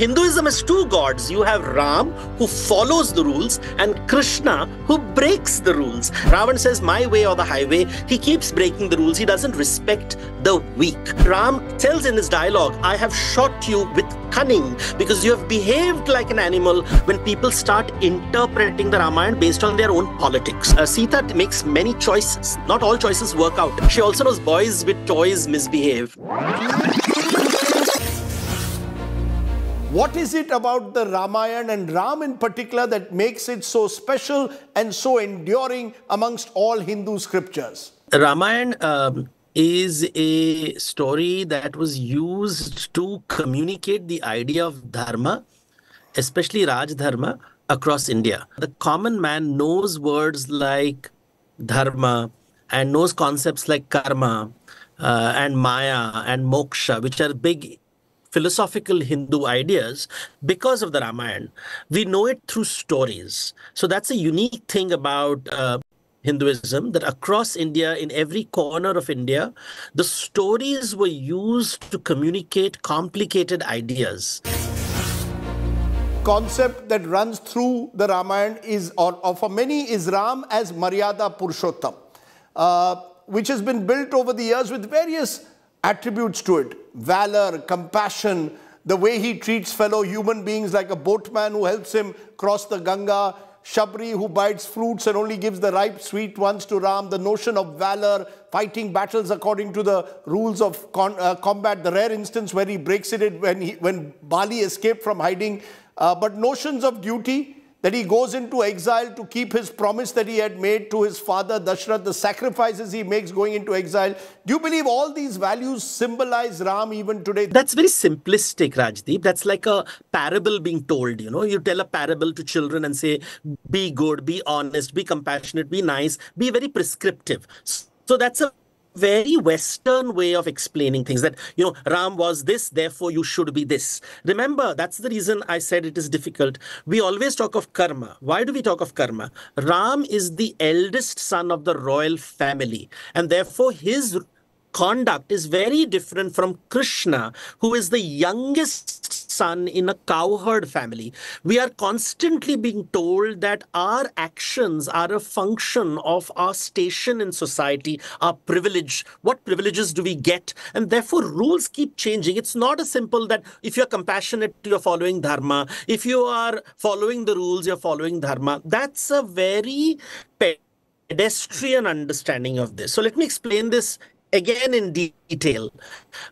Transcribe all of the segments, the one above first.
Hinduism has two gods. You have Ram, who follows the rules, and Krishna, who breaks the rules. Ravan says, My way or the highway. He keeps breaking the rules. He doesn't respect the weak. Ram tells in his dialogue, I have shot you with cunning because you have behaved like an animal when people start interpreting the Ramayana based on their own politics. Uh, Sita makes many choices. Not all choices work out. She also knows boys with toys misbehave. What is it about the Ramayana and Ram in particular that makes it so special and so enduring amongst all Hindu scriptures? Ramayana um, is a story that was used to communicate the idea of dharma, especially Raj Dharma, across India. The common man knows words like dharma and knows concepts like karma uh, and maya and moksha, which are big philosophical Hindu ideas because of the Ramayana. We know it through stories. So that's a unique thing about uh, Hinduism that across India, in every corner of India, the stories were used to communicate complicated ideas. Concept that runs through the Ramayana is, or, or for many, is Ram as Maryada Purushottam, uh, which has been built over the years with various attributes to it. Valor, compassion, the way he treats fellow human beings like a boatman who helps him cross the Ganga, Shabri who bites fruits and only gives the ripe sweet ones to Ram, the notion of valor, fighting battles according to the rules of uh, combat, the rare instance where he breaks it when, he, when Bali escaped from hiding, uh, but notions of duty, that he goes into exile to keep his promise that he had made to his father Dashrath, the sacrifices he makes going into exile. Do you believe all these values symbolize Ram even today? That's very simplistic, Rajdeep. That's like a parable being told. You know, you tell a parable to children and say, be good, be honest, be compassionate, be nice, be very prescriptive. So that's a very Western way of explaining things that, you know, Ram was this, therefore you should be this. Remember, that's the reason I said it is difficult. We always talk of karma. Why do we talk of karma? Ram is the eldest son of the royal family, and therefore his conduct is very different from Krishna, who is the youngest son in a cowherd family. We are constantly being told that our actions are a function of our station in society, our privilege. What privileges do we get? And therefore, rules keep changing. It's not as simple that if you're compassionate, you're following dharma. If you are following the rules, you're following dharma. That's a very pedestrian understanding of this. So let me explain this again in detail.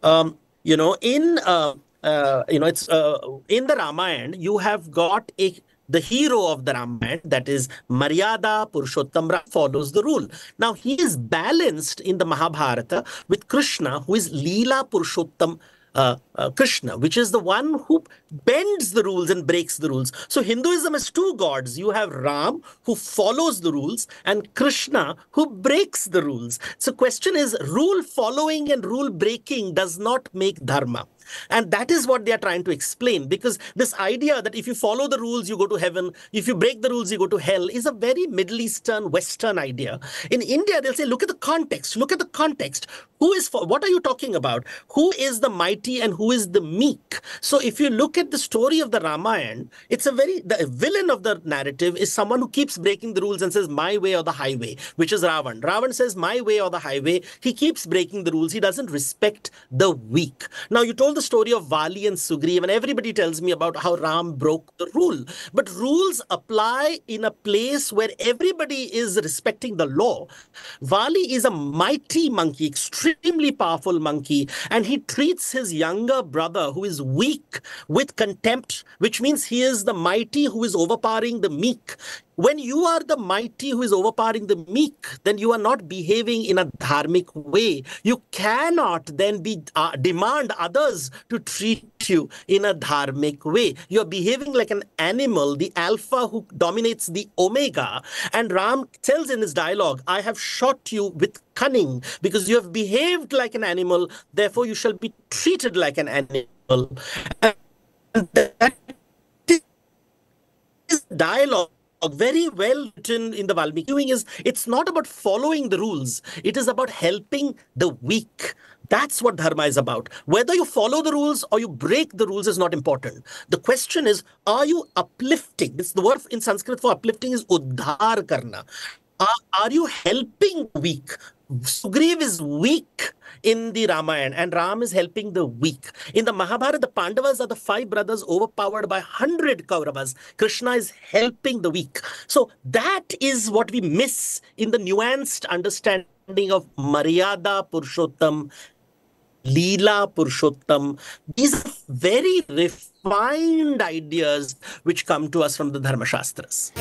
Um, you know, in uh, uh, you know, it's uh, in the Ramayana, you have got a the hero of the Ramayana, that is Maryada Purushottam follows the rule. Now he is balanced in the Mahabharata with Krishna, who is Leela Purushottam uh, uh, Krishna, which is the one who bends the rules and breaks the rules. So Hinduism has two gods. You have Ram, who follows the rules, and Krishna, who breaks the rules. So question is, rule following and rule breaking does not make dharma. And that is what they are trying to explain because this idea that if you follow the rules, you go to heaven, if you break the rules, you go to hell is a very Middle Eastern, Western idea. In India, they'll say, look at the context, look at the context. Who is for what are you talking about? Who is the mighty and who is the meek? So if you look at the story of the Ramayana, it's a very the villain of the narrative is someone who keeps breaking the rules and says my way or the highway, which is Ravan. Ravan says my way or the highway. He keeps breaking the rules. He doesn't respect the weak. Now you told the story of Vali and Sugriv, and everybody tells me about how Ram broke the rule. But rules apply in a place where everybody is respecting the law. Vali is a mighty monkey, extremely powerful monkey, and he treats his younger brother, who is weak, with contempt, which means he is the mighty who is overpowering the meek. When you are the mighty who is overpowering the meek, then you are not behaving in a dharmic way. You cannot then be uh, demand others to treat you in a dharmic way. You're behaving like an animal, the alpha who dominates the omega. And Ram tells in his dialogue, I have shot you with cunning because you have behaved like an animal, therefore you shall be treated like an animal. And that is dialogue very well written in the Valmiki is it's not about following the rules. It is about helping the weak, That's what dharma is about. Whether you follow the rules or you break the rules is not important. The question is, are you uplifting? This the word in Sanskrit for uplifting is uddhar karna. Are, are you helping the weak? Sugriv is weak in the Ramayana and Ram is helping the weak. In the Mahabharata, the Pandavas are the five brothers overpowered by 100 Kauravas. Krishna is helping the weak. So that is what we miss in the nuanced understanding of Maryada Purushottam Leela Purushottam. These very refined ideas which come to us from the Dharma Shastras.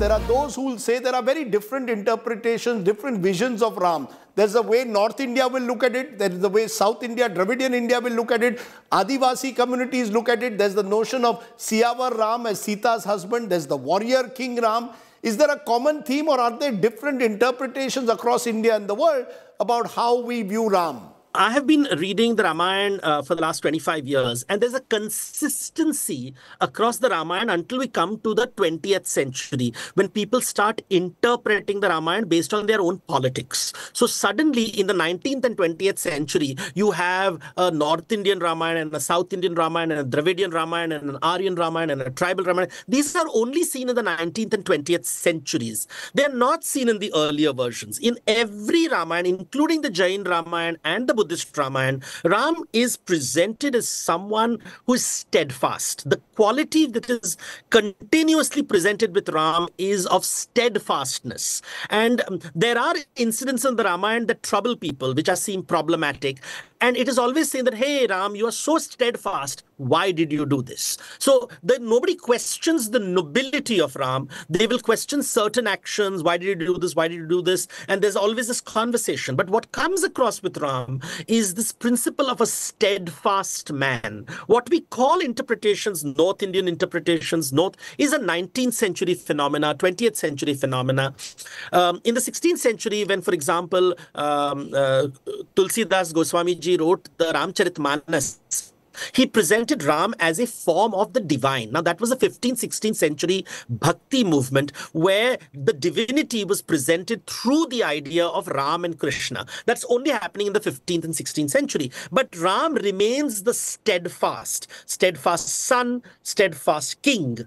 There are those who will say there are very different interpretations, different visions of Ram. There's the way North India will look at it. There is the way South India, Dravidian India will look at it. Adivasi communities look at it. There's the notion of Siyavar Ram as Sita's husband. There's the warrior King Ram. Is there a common theme or are there different interpretations across India and the world about how we view Ram? I have been reading the Ramayana uh, for the last 25 years, and there's a consistency across the Ramayana until we come to the 20th century when people start interpreting the Ramayana based on their own politics. So, suddenly in the 19th and 20th century, you have a North Indian Ramayana and a South Indian Ramayana and a Dravidian Ramayana and an Aryan Ramayana and a tribal Ramayana. These are only seen in the 19th and 20th centuries. They're not seen in the earlier versions. In every Ramayana, including the Jain Ramayana and the Buddhist Ramayana, Ram is presented as someone who is steadfast. The quality that is continuously presented with Ram is of steadfastness. And um, there are incidents in the Ramayana that trouble people, which are seen problematic. And it is always saying that, hey, Ram, you are so steadfast. Why did you do this? So nobody questions the nobility of Ram. They will question certain actions. Why did you do this? Why did you do this? And there's always this conversation. But what comes across with Ram is this principle of a steadfast man. What we call interpretations, North Indian interpretations, North is a 19th century phenomena, 20th century phenomena. Um, in the 16th century, when, for example, um, uh, Tulsidas Goswami ji wrote the Ramcharitmanas, he presented Ram as a form of the divine. Now, that was a 15th, 16th century bhakti movement where the divinity was presented through the idea of Ram and Krishna. That's only happening in the 15th and 16th century. But Ram remains the steadfast, steadfast son, steadfast king.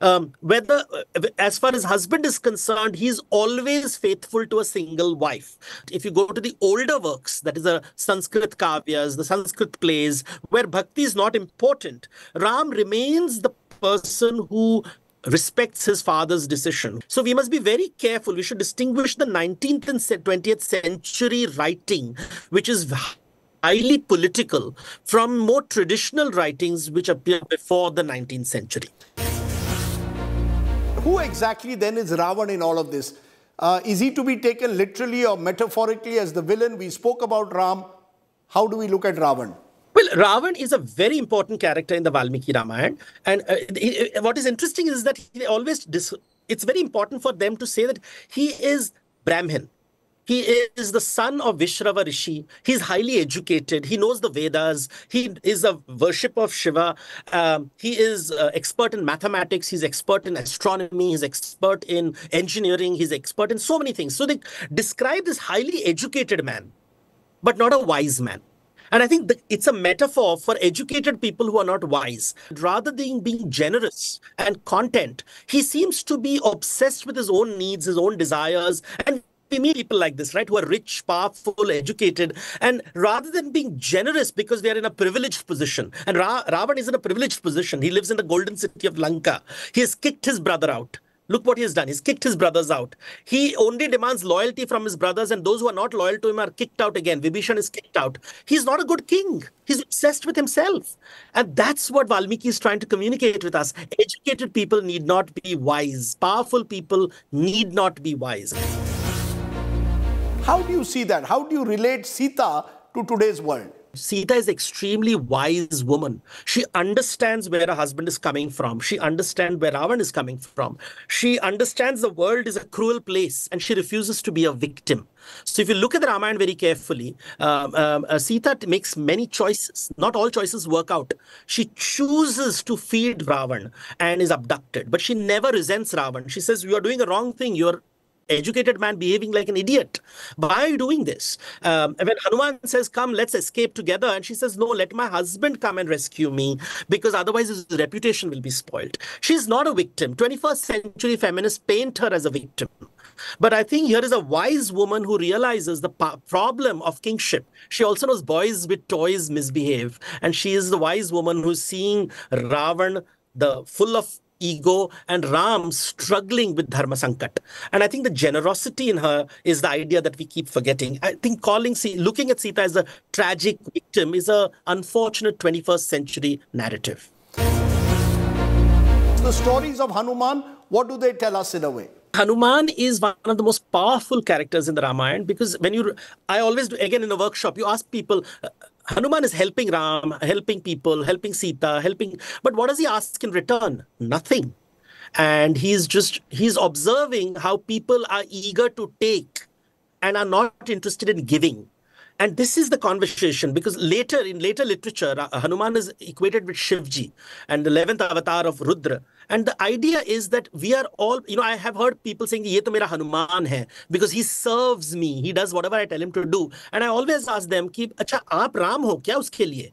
Um, whether, as far as husband is concerned, he's always faithful to a single wife. If you go to the older works, that is the Sanskrit kavyas, the Sanskrit plays, where bhakti is not important, Ram remains the person who respects his father's decision. So we must be very careful. We should distinguish the 19th and 20th century writing, which is highly political, from more traditional writings which appear before the 19th century who exactly then is Ravan in all of this? Uh, is he to be taken literally or metaphorically as the villain? We spoke about Ram. How do we look at Ravan? Well, Ravan is a very important character in the Valmiki Ramayana. And uh, what is interesting is that he always, it's very important for them to say that he is Brahmin. He is the son of Vishrava Rishi. He's highly educated. He knows the Vedas. He is a worshipper of Shiva. Um, he is uh, expert in mathematics. He's expert in astronomy. He's expert in engineering. He's expert in so many things. So they describe this highly educated man, but not a wise man. And I think it's a metaphor for educated people who are not wise. Rather than being generous and content, he seems to be obsessed with his own needs, his own desires, and we meet people like this, right, who are rich, powerful, educated, and rather than being generous because they are in a privileged position, and Ra- Ravan is in a privileged position, he lives in the golden city of Lanka. He has kicked his brother out. Look what he has done. He's kicked his brothers out. He only demands loyalty from his brothers, and those who are not loyal to him are kicked out again. Vibhishan is kicked out. He's not a good king. He's obsessed with himself. And that's what Valmiki is trying to communicate with us. Educated people need not be wise. Powerful people need not be wise. How do you see that? How do you relate Sita to today's world? Sita is extremely wise woman. She understands where her husband is coming from. She understands where Ravan is coming from. She understands the world is a cruel place and she refuses to be a victim. So if you look at the Ramayana very carefully, um, um, uh, Sita makes many choices. Not all choices work out. She chooses to feed Ravan and is abducted, but she never resents Ravan. She says, you are doing a wrong thing. You're educated man behaving like an idiot. Why are you doing this? Um, when Hanuman says, Come, let's escape together, and she says, No, let my husband come and rescue me because otherwise his reputation will be spoiled. She's not a victim. 21st century feminists paint her as a victim. But I think here is a wise woman who realizes the problem of kingship. She also knows boys with toys misbehave. And she is the wise woman who's seeing Ravan, the full of ego and Ram struggling with Dharma Sankat. And I think the generosity in her is the idea that we keep forgetting. I think calling, looking at Sita as a tragic victim is a unfortunate 21st century narrative. The stories of Hanuman, what do they tell us in a way? Hanuman is one of the most powerful characters in the Ramayana because when you, I always do, again in a workshop, you ask people, Hanuman is helping Ram, helping people, helping Sita, helping. But what does he ask in return? Nothing. And he's just, he's observing how people are eager to take and are not interested in giving. And this is the conversation because later in later literature, uh, Hanuman is equated with Shivji and the 11th avatar of Rudra. And the idea is that we are all, you know, I have heard people saying, Ye to mera Hanuman hai, because he serves me. He does whatever I tell him to do. And I always ask them, Ki, Acha, aap Ram ho, kya uske liye?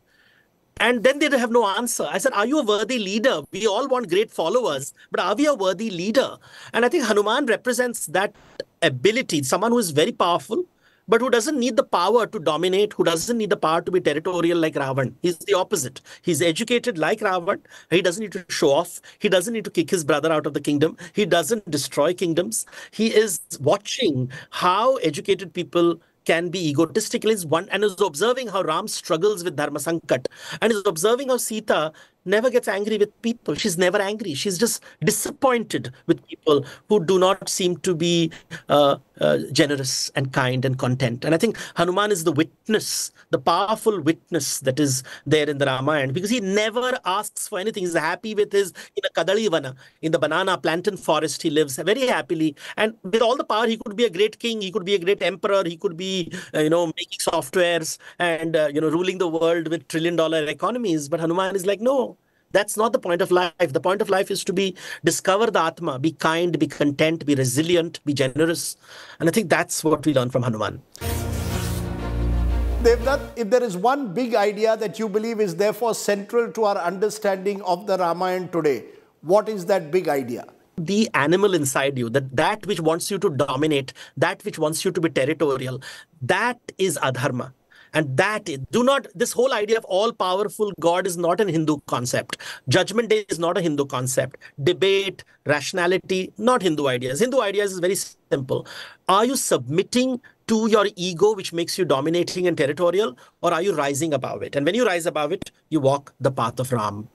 And then they have no answer. I said, Are you a worthy leader? We all want great followers, but are we a worthy leader? And I think Hanuman represents that ability, someone who is very powerful, but who doesn't need the power to dominate, who doesn't need the power to be territorial like Ravan. He's the opposite. He's educated like Ravan. He doesn't need to show off. He doesn't need to kick his brother out of the kingdom. He doesn't destroy kingdoms. He is watching how educated people can be egotistical is one and is observing how Ram struggles with Dharma Sankat and is observing how Sita never gets angry with people. She's never angry. She's just disappointed with people who do not seem to be uh, uh, generous and kind and content. And I think Hanuman is the witness, the powerful witness that is there in the Ramayana because he never asks for anything. He's happy with his, in a Kadalivana, in the banana plantain forest, he lives very happily. And with all the power, he could be a great king, he could be a great emperor, he could be, uh, you know, making softwares and, uh, you know, ruling the world with trillion dollar economies. But Hanuman is like, no, that's not the point of life. The point of life is to be discover the Atma, be kind, be content, be resilient, be generous. And I think that's what we learn from Hanuman. Devdutt, if there is one big idea that you believe is therefore central to our understanding of the Ramayana today, what is that big idea? the animal inside you that that which wants you to dominate that which wants you to be territorial that is adharma and that do not this whole idea of all powerful god is not an hindu concept. Judgment day is not a hindu concept. Debate rationality not hindu ideas. Hindu ideas is very simple. Are you submitting to your ego which makes you dominating and territorial or are you rising above it? And when you rise above it you walk the path of ram